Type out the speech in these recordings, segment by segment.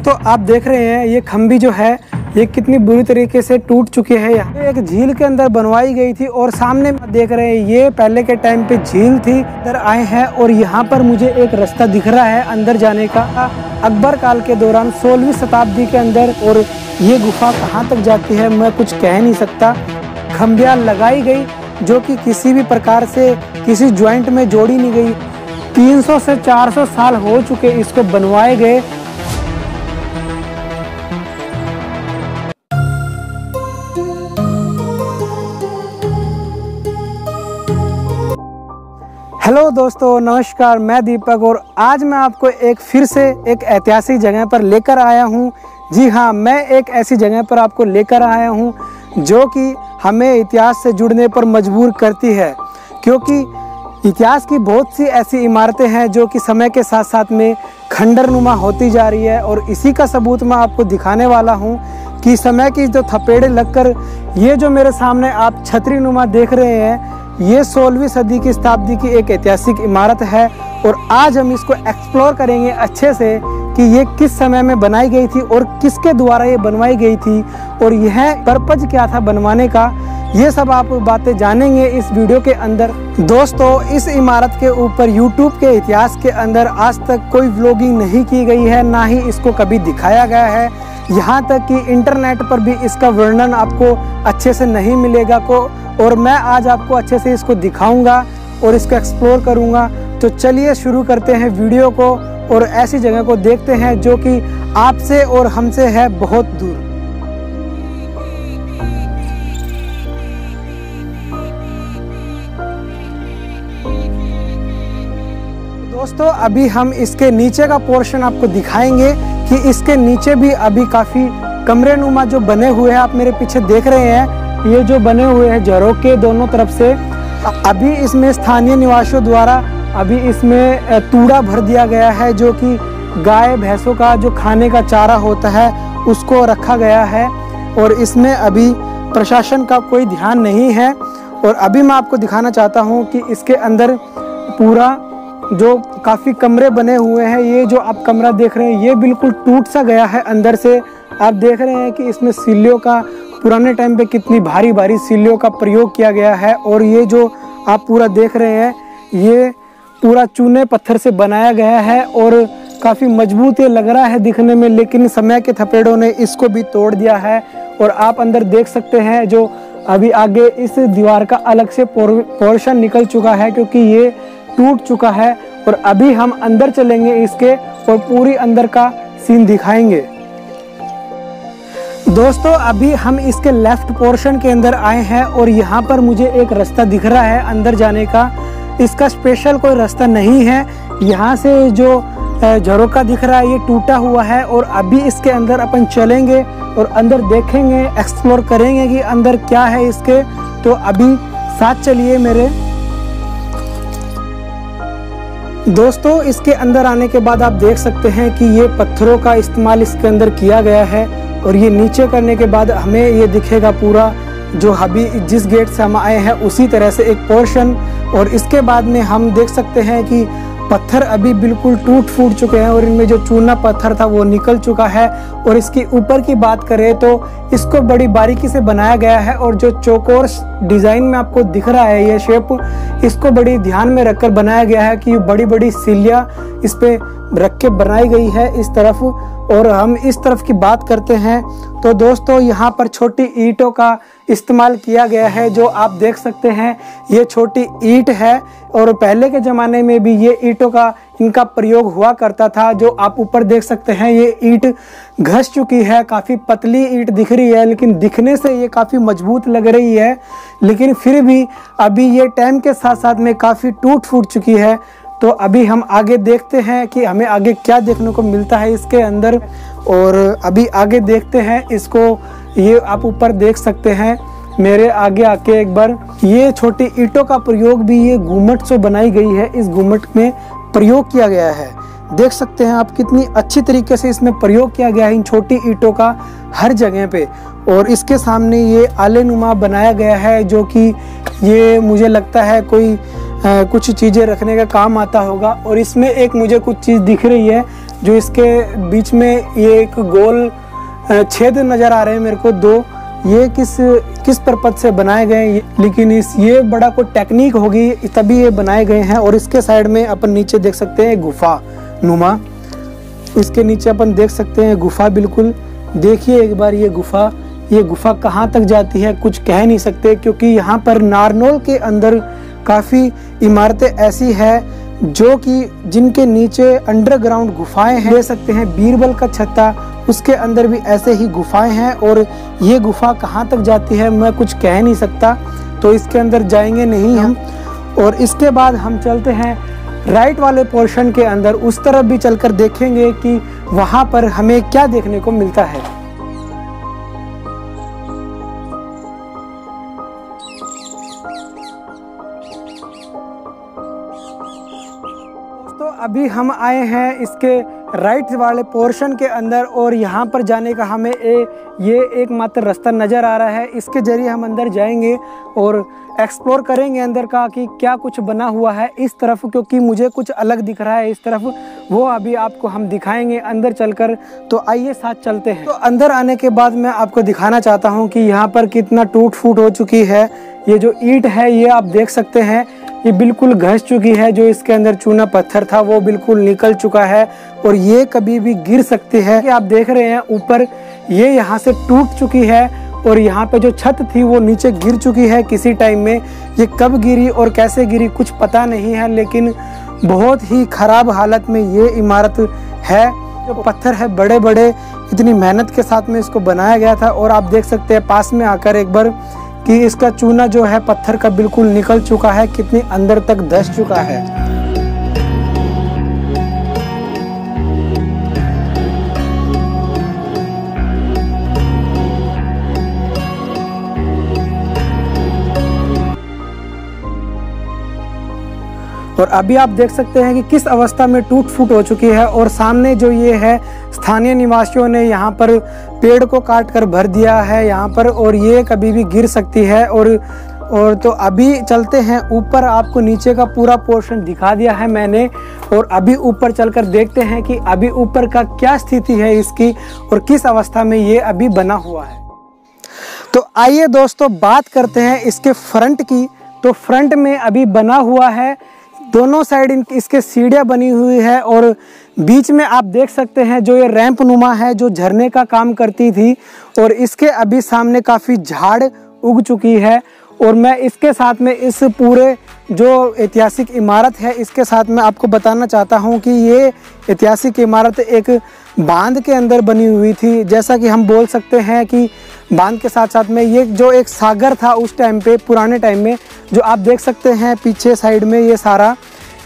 दोस्तों, आप देख रहे हैं, ये खम्बी जो है, ये कितनी बुरी तरीके से टूट चुके हैं यहाँ। एक झील के अंदर बनवाई गई थी और सामने देख रहे हैं, ये पहले के टाइम पे झील थी। इधर आए हैं और यहाँ पर मुझे एक रास्ता दिख रहा है अंदर जाने का। अकबर काल के दौरान सोलहवीं शताब्दी के अंदर और ये गुफा कहाँ तक जाती है, मैं कुछ कह नहीं सकता। खम्बिया लगाई गई, जो कि किसी भी प्रकार से किसी ज्वाइंट में जोड़ी नहीं गई। 300 से 400 साल हो चुके इसको बनवाए गए। हेलो दोस्तों, नमस्कार, मैं दीपक और आज मैं आपको एक फिर से एक ऐतिहासिक जगह पर लेकर आया हूँ। जी हाँ मैं एक ऐसी जगह पर आपको लेकर आया हूँ जो कि हमें इतिहास से जुड़ने पर मजबूर करती है, क्योंकि इतिहास की बहुत सी ऐसी इमारतें हैं जो कि समय के साथ साथ में खंडर नुमा होती जा रही है और इसी का सबूत मैं आपको दिखाने वाला हूँ कि समय की जो थपेड़े लगकर ये जो मेरे सामने आप छतरी नुमा देख रहे हैं ये सोलहवीं सदी की शताब्दी की एक ऐतिहासिक इमारत है और आज हम इसको एक्सप्लोर करेंगे अच्छे से कि ये किस समय में बनाई गई थी और किसके द्वारा ये बनवाई गई थी और यह पर्पज क्या था बनवाने का। ये सब आप बातें जानेंगे इस वीडियो के अंदर। दोस्तों, इस इमारत के ऊपर यूट्यूब के इतिहास के अंदर आज तक कोई व्लॉगिंग नहीं की गई है, ना ही इसको कभी दिखाया गया है। यहाँ तक कि इंटरनेट पर भी इसका वर्णन आपको अच्छे से नहीं मिलेगा को, और मैं आज आपको अच्छे से इसको दिखाऊँगा और इसको एक्सप्लोर करूँगा। तो चलिए शुरू करते हैं वीडियो को और ऐसी जगह को देखते हैं जो कि आपसे और हमसे है बहुत दूर। दोस्तों, अभी हम इसके नीचे का पोर्शन आपको दिखाएँगे। कि इसके नीचे भी अभी काफ़ी कमरे नुमा जो बने हुए हैं, आप मेरे पीछे देख रहे हैं, ये जो बने हुए हैं जरों के दोनों तरफ़ से, अभी इसमें स्थानीय निवासियों द्वारा अभी इसमें तूड़ा भर दिया गया है, जो कि गाय भैंसों का जो खाने का चारा होता है, उसको रखा गया है, और इसमें अभी प्रशासन का कोई ध्यान नहीं है, और अभी मैं आपको दिखाना चाहता हूँ कि इसके अंदर पूरा जो काफ़ी कमरे बने हुए हैं, ये जो आप कमरा देख रहे हैं, ये बिल्कुल टूट सा गया है अंदर से। आप देख रहे हैं कि इसमें सिल्लियों का, पुराने टाइम पे कितनी भारी भारी सिल्लियों का प्रयोग किया गया है और ये जो आप पूरा देख रहे हैं, ये पूरा चूने पत्थर से बनाया गया है और काफ़ी मज़बूत ये लग रहा है दिखने में, लेकिन समय के थपेड़ों ने इसको भी तोड़ दिया है। और आप अंदर देख सकते हैं जो अभी आगे इस दीवार का अलग से पोर्शन निकल चुका है, क्योंकि ये टूट चुका है और अभी हम अंदर चलेंगे इसके और पूरी अंदर का सीन दिखाएँगे। दोस्तों, अभी हम इसके लेफ़्ट पोर्शन के अंदर आए हैं और यहाँ पर मुझे एक रास्ता दिख रहा है अंदर जाने का। इसका स्पेशल कोई रास्ता नहीं है। यहाँ से जो झरोका दिख रहा है, ये टूटा हुआ है और अभी इसके अंदर अपन चलेंगे और अंदर देखेंगे एक्सप्लोर करेंगे कि अंदर क्या है इसके। तो अभी साथ चलिए मेरे दोस्तों, इसके अंदर आने के बाद आप देख सकते हैं कि ये पत्थरों का इस्तेमाल इसके अंदर किया गया है और ये नीचे करने के बाद हमें ये दिखेगा पूरा जो हबी, जिस गेट से हम आए हैं, उसी तरह से एक पोर्शन और इसके बाद में हम देख सकते हैं कि पत्थर अभी बिल्कुल टूट फूट चुके हैं और इनमें जो चूना पत्थर था वो निकल चुका है और इसके ऊपर की बात करें तो इसको बड़ी बारीकी से बनाया गया है और जो चौकोर डिज़ाइन में आपको दिख रहा है ये शेप, इसको बड़ी ध्यान में रखकर बनाया गया है कि बड़ी बड़ी सिलियाँ इस पर रख के बनाई गई है इस तरफ़। और हम इस तरफ़ की बात करते हैं तो दोस्तों, यहाँ पर छोटी ईंटों का इस्तेमाल किया गया है, जो आप देख सकते हैं, ये छोटी ईट है, और पहले के ज़माने में भी ये ईंटों का, इनका प्रयोग हुआ करता था, जो आप ऊपर देख सकते हैं, ये ईंट घस चुकी है, काफ़ी पतली ईट दिख रही है, लेकिन दिखने से ये काफ़ी मज़बूत लग रही है, लेकिन फिर भी अभी ये टाइम के साथ साथ में काफ़ी टूट फूट चुकी है तो अभी हम आगे देखते हैं कि हमें आगे क्या देखने को मिलता है इसके अंदर, और अभी आगे देखते हैं इसको ये आप ऊपर देख सकते हैं। मेरे आगे आके एक बार ये छोटी ईटों का प्रयोग भी ये घूमट से बनाई गई है। इस घूमट में प्रयोग किया गया है। देख सकते हैं आप कितनी अच्छी तरीके से इसमें प्रयोग किया गया है इन छोटी ईंटों का हर जगह पे। और इसके सामने ये आले नुमा बनाया गया है जो कि ये मुझे लगता है कोई आ, कुछ चीज़ें रखने का काम आता होगा। और इसमें एक मुझे कुछ चीज़ दिख रही है जो इसके बीच में ये एक गोल छेद नज़र आ रहे हैं मेरे को। दो, ये किस किस पर्पज से बनाए गए हैं? लेकिन इस, ये बड़ा कोई टेक्निक होगी, तभी ये बनाए गए हैं और इसके साइड में अपन नीचे देख सकते हैं गुफा, नुमा। इसके नीचे अपन देख सकते हैं गुफा बिल्कुल। देखिए एक बार ये गुफा ये गुफा कहाँ तक जाती है, कुछ कह नहीं सकते, क्योंकि यहाँ पर नारनौल के अंदर काफ़ी इमारतें ऐसी है जो कि जिनके नीचे अंडरग्राउंड गुफाएँ हैं। ले सकते हैं बीरबल का छत्ता उसके अंदर भी ऐसे ही गुफाएँ हैं और ये गुफा कहाँ तक जाती है मैं कुछ कह नहीं सकता। तो इसके अंदर जाएँगे नहीं हम। और इसके बाद हम चलते हैं राइट वाले पोर्शन के अंदर। उस तरफ़ भी चलकर देखेंगे कि वहाँ पर हमें क्या देखने को मिलता है। अभी हम आए हैं इसके राइट वाले पोर्शन के अंदर और यहाँ पर जाने का हमें ए, ये एक मात्र रास्ता नज़र आ रहा है। इसके ज़रिए हम अंदर जाएँगे और एक्सप्लोर करेंगे अंदर का कि क्या कुछ बना हुआ है इस तरफ़ क्योंकि मुझे कुछ अलग दिख रहा है इस तरफ़। वो अभी आपको हम दिखाएँगे अंदर चलकर। तो आइए साथ चलते हैं। तो अंदर आने के बाद मैं आपको दिखाना चाहता हूँ कि यहाँ पर कितना टूट फूट हो चुकी है। ये जो ईट है ये आप देख सकते हैं। ये बिल्कुल घस चुकी है, जो इसके अंदर चूना पत्थर था, वो बिल्कुल निकल चुका है और ये कभी भी गिर सकती है। आप देख रहे हैं, ऊपर ये यहाँ से टूट चुकी है और यहाँ पे जो छत थी, वो नीचे गिर चुकी है किसी टाइम में। ये कब गिरी और कैसे गिरी कुछ पता नहीं है, लेकिन बहुत ही ख़राब हालत में ये इमारत है। जो पत्थर है बड़े बड़े इतनी मेहनत के साथ में इसको बनाया गया था और आप देख सकते हैं, पास में आकर एक बार कि इसका चूना जो है पत्थर का बिल्कुल निकल चुका है, कितने अंदर तक धस चुका है। और अभी आप देख सकते हैं कि किस अवस्था में टूट फूट हो चुकी है और सामने जो ये है, स्थानीय निवासियों ने यहाँ पर पेड़ को काट कर भर दिया है यहाँ पर और ये कभी भी गिर सकती है और और तो अभी चलते हैं ऊपर, आपको नीचे का पूरा पोर्शन दिखा दिया है मैंने और अभी ऊपर चलकर देखते हैं कि अभी ऊपर का क्या स्थिति है इसकी और किस अवस्था में ये अभी बना हुआ है। तो आइए दोस्तों, बात करते हैं इसके फ्रंट की। तो फ्रंट में अभी बना हुआ है दोनों साइड इन, इसके सीढ़ियाँ बनी हुई है और बीच में आप देख सकते हैं जो ये रैंप नुमा है, जो झरने का काम करती थी और इसके अभी सामने काफ़ी झाड़ उग चुकी है और मैं इसके साथ में इस पूरे जो ऐतिहासिक इमारत है, इसके साथ में आपको बताना चाहता हूँ कि ये ऐतिहासिक इमारत एक बाँध के अंदर बनी हुई थी। जैसा कि हम बोल सकते हैं कि बाँध के साथ साथ में ये जो एक सागर था उस टाइम पे, पुराने टाइम में, जो आप देख सकते हैं पीछे साइड में ये सारा,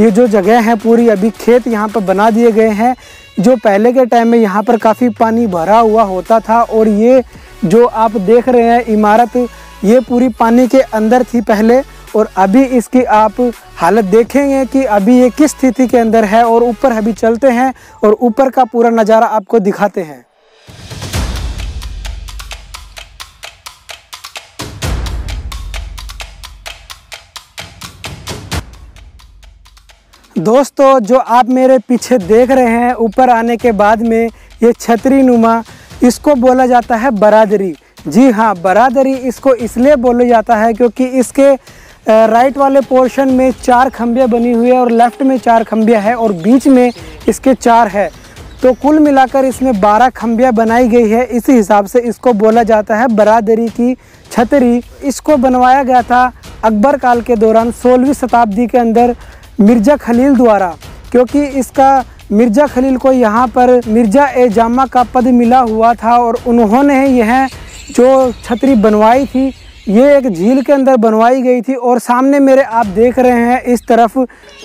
ये जो जगह है पूरी, अभी खेत यहाँ पर बना दिए गए हैं, जो पहले के टाइम में यहाँ पर काफ़ी पानी भरा हुआ होता था और ये जो आप देख रहे हैं इमारत, ये पूरी पानी के अंदर थी पहले। और अभी इसकी आप हालत देखेंगे कि अभी ये किस स्थिति के अंदर है और ऊपर अभी चलते हैं और ऊपर का पूरा नज़ारा आपको दिखाते हैं। दोस्तों, जो आप मेरे पीछे देख रहे हैं, ऊपर आने के बाद में ये छतरी नुमा, इसको बोला जाता है बरादरी। जी हाँ बरादरी इसको इसलिए बोला जाता है क्योंकि इसके राइट वाले पोर्शन में चार खम्बियाँ बनी हुई है और लेफ़्ट में चार खम्बियाँ है और बीच में इसके चार है। तो कुल मिलाकर इसमें बारह खम्बियाँ बनाई गई है। इसी हिसाब से इसको बोला जाता है बरादरी की छतरी। इसको बनवाया गया था अकबर काल के दौरान सोलहवीं शताब्दी के अंदर मिर्ज़ा खलील द्वारा, क्योंकि इसका मिर्ज़ा खलील को यहाँ पर मिर्ज़ा ए जामा का पद मिला हुआ था और उन्होंने यह जो छतरी बनवाई थी ये एक झील के अंदर बनवाई गई थी और सामने मेरे आप देख रहे हैं इस तरफ़,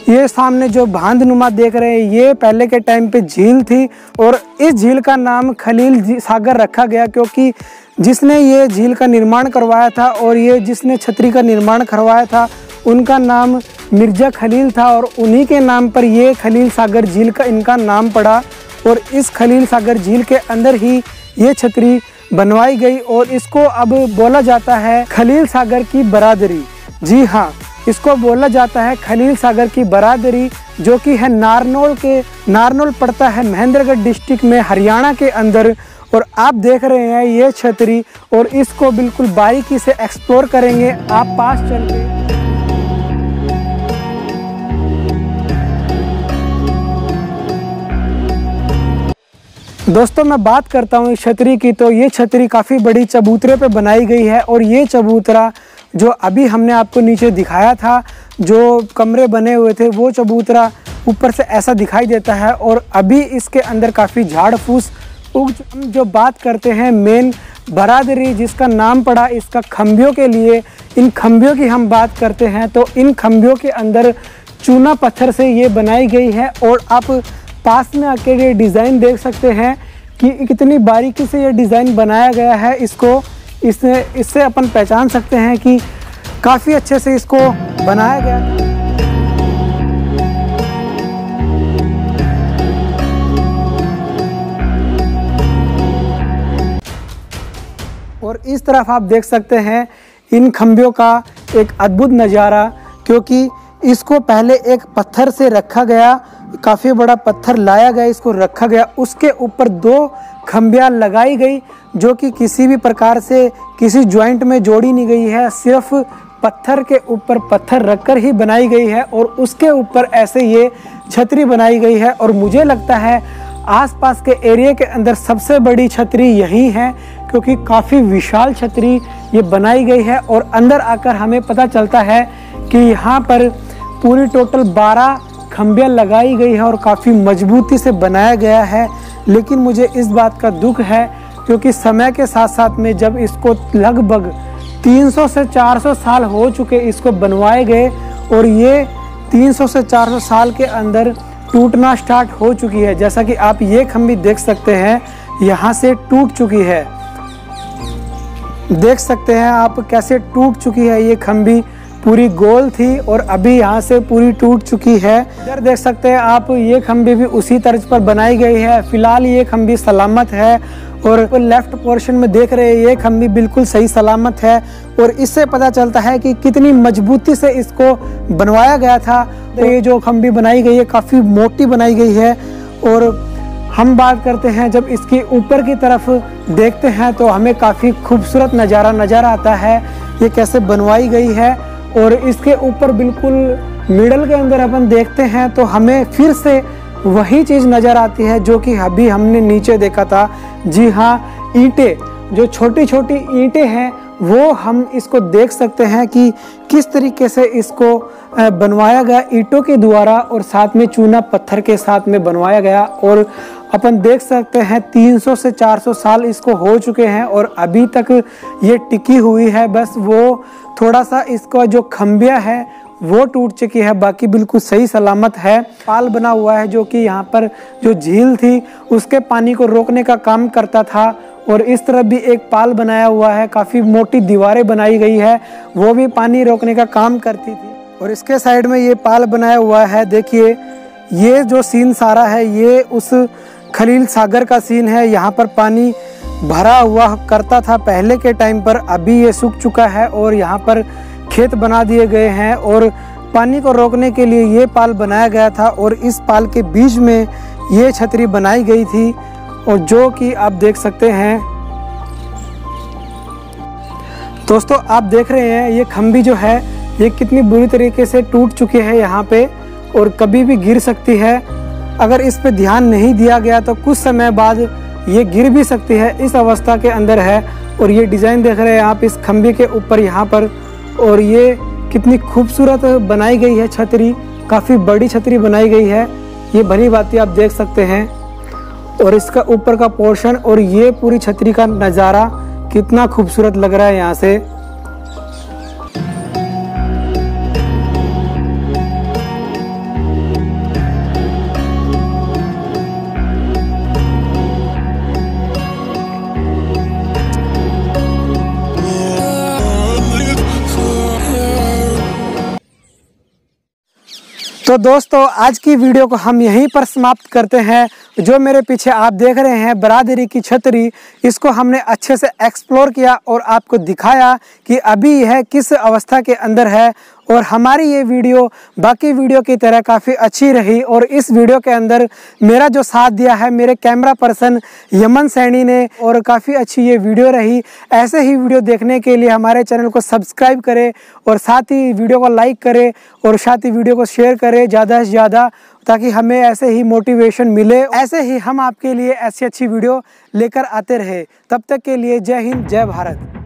ये सामने जो भांद नुमा देख रहे हैं, ये पहले के टाइम पे झील थी और इस झील का नाम खलील सागर रखा गया क्योंकि जिसने ये झील का निर्माण करवाया था और ये जिसने छतरी का निर्माण करवाया था, उनका नाम मिर्ज़ा खलील था और उन्हीं के नाम पर ये खलील सागर झील का इनका नाम पड़ा और इस खलील सागर झील के अंदर ही ये छतरी बनवाई गई और इसको अब बोला जाता है खलील सागर की बरादरी। जी हाँ इसको बोला जाता है खलील सागर की बरादरी, जो कि है नारनौल के, नारनौल पड़ता है महेंद्रगढ़ डिस्ट्रिक्ट में हरियाणा के अंदर। और आप देख रहे हैं ये छतरी और इसको बिल्कुल बारीकी से एक्सप्लोर करेंगे। आप पास चल के दोस्तों, मैं बात करता हूँ इस छतरी की। तो ये छतरी काफ़ी बड़ी चबूतरे पे बनाई गई है और ये चबूतरा जो अभी हमने आपको नीचे दिखाया था, जो कमरे बने हुए थे, वो चबूतरा ऊपर से ऐसा दिखाई देता है और अभी इसके अंदर काफ़ी झाड़ फूस उग जो बात करते हैं मेन बरादरी, जिसका नाम पड़ा इसका खम्भियों के लिए, इन खम्भियों की हम बात करते हैं। तो इन खम्भियों के अंदर चूना पत्थर से ये बनाई गई है और आप पास में आके ये डिज़ाइन देख सकते हैं कि कितनी बारीकी से ये डिज़ाइन बनाया गया है। इसको इससे इससे अपन पहचान सकते हैं कि काफ़ी अच्छे से इसको बनाया गया। और इस तरफ़ आप देख सकते हैं इन खम्भियों का एक अद्भुत नज़ारा, क्योंकि इसको पहले एक पत्थर से रखा गया काफ़ी बड़ा पत्थर लाया गया, इसको रखा गया। उसके ऊपर दो खम्बियाँ लगाई गई, जो कि किसी भी प्रकार से किसी जॉइंट में जोड़ी नहीं गई है। सिर्फ़ पत्थर के ऊपर पत्थर रखकर ही बनाई गई है और उसके ऊपर ऐसे ये छतरी बनाई गई है। और मुझे लगता है आसपास के एरिया के अंदर सबसे बड़ी छतरी यही है, क्योंकि काफ़ी विशाल छतरी ये बनाई गई है और अंदर आकर हमें पता चलता है कि यहाँ पर पूरी टोटल 12 खम्बियाँ लगाई गई है और काफ़ी मजबूती से बनाया गया है। लेकिन मुझे इस बात का दुख है क्योंकि समय के साथ साथ में जब इसको लगभग 300 से 400 साल हो चुके इसको बनवाए गए और ये 300 से 400 साल के अंदर टूटना स्टार्ट हो चुकी है। जैसा कि आप ये खम्बी देख सकते हैं, यहाँ से टूट चुकी है। देख सकते हैं आप कैसे टूट चुकी है ये खम्बी पूरी गोल थी और अभी यहाँ से पूरी टूट चुकी है। इधर देख सकते हैं आप, ये खम्बी भी उसी तर्ज पर बनाई गई है। फ़िलहाल ये खम्बी सलामत है और लेफ़्ट पोर्शन में देख रहे हैं, ये खम्बी बिल्कुल सही सलामत है और इससे पता चलता है कि कितनी मजबूती से इसको बनवाया गया था। तो ये जो खम्बी बनाई गई है, काफ़ी मोटी बनाई गई है और हम बात करते हैं, जब इसके ऊपर की तरफ़ देखते हैं तो हमें काफ़ी खूबसूरत नज़ारा नज़र आता है। ये कैसे बनवाई गई है? और इसके ऊपर बिल्कुल मिडल के अंदर अपन देखते हैं तो हमें फिर से वही चीज़ नज़र आती है जो कि अभी हमने नीचे देखा था। जी हाँ ईंटें, जो छोटी छोटी ईंटें हैं, वो हम इसको देख सकते हैं कि किस तरीके से इसको बनवाया गया ईंटों के द्वारा और साथ में चूना पत्थर के साथ में बनवाया गया और अपन देख सकते हैं 300 से 400 साल इसको हो चुके हैं और अभी तक ये टिकी हुई है। बस वो थोड़ा सा इसका जो खम्बिया है, वो टूट चुकी है। बाकी बिल्कुल सही सलामत है। पाल बना हुआ है जो कि यहाँ पर जो झील थी, उसके पानी को रोकने का काम करता था और इस तरफ़ भी एक पाल बनाया हुआ है। काफ़ी मोटी दीवारें बनाई गई है, वो भी पानी रोकने का काम करती थी। और इसके साइड में ये पाल बनाया हुआ है, देखिए, ये जो सीन सारा है, ये उस खलील सागर का सीन है। यहाँ पर पानी भरा हुआ करता था पहले के टाइम पर, अभी ये सूख चुका है और यहाँ पर खेत बना दिए गए हैं और पानी को रोकने के लिए ये पाल बनाया गया था और इस पाल के बीच में ये छतरी बनाई गई थी और जो कि आप देख सकते हैं। दोस्तों, आप देख रहे हैं ये खम्बी जो है, ये कितनी बुरी तरीके से टूट चुकी है यहाँ पे और कभी भी गिर सकती है। अगर इस पर ध्यान नहीं दिया गया तो कुछ समय बाद ये गिर भी सकती है, इस अवस्था के अंदर है। और ये डिज़ाइन देख रहे हैं आप, इस खंभे के ऊपर यहाँ पर। और ये कितनी खूबसूरत बनाई गई है छतरी, काफ़ी बड़ी छतरी बनाई गई है। ये भरी बातें आप देख सकते हैं। और इसका ऊपर का पोर्शन और ये पूरी छतरी का नज़ारा कितना खूबसूरत लग रहा है यहाँ से। तो दोस्तों, आज की वीडियो को हम यहीं पर समाप्त करते हैं। जो मेरे पीछे आप देख रहे हैं, बरादरी की छतरी, इसको हमने अच्छे से एक्सप्लोर किया और आपको दिखाया कि अभी यह किस अवस्था के अंदर है और हमारी ये वीडियो बाकी वीडियो की तरह काफ़ी अच्छी रही और इस वीडियो के अंदर मेरा जो साथ दिया है, मेरे कैमरा पर्सन यमन सैनी ने और काफ़ी अच्छी ये वीडियो रही। ऐसे ही वीडियो देखने के लिए हमारे चैनल को सब्सक्राइब करें और साथ ही वीडियो को लाइक करें और साथ ही वीडियो को शेयर करें ज़्यादा से ज़्यादा ताकि हमें ऐसे ही मोटिवेशन मिले। ऐसे ही हम आपके लिए ऐसी अच्छी वीडियो लेकर आते रहे। तब तक के लिए जय हिंद, जय भारत।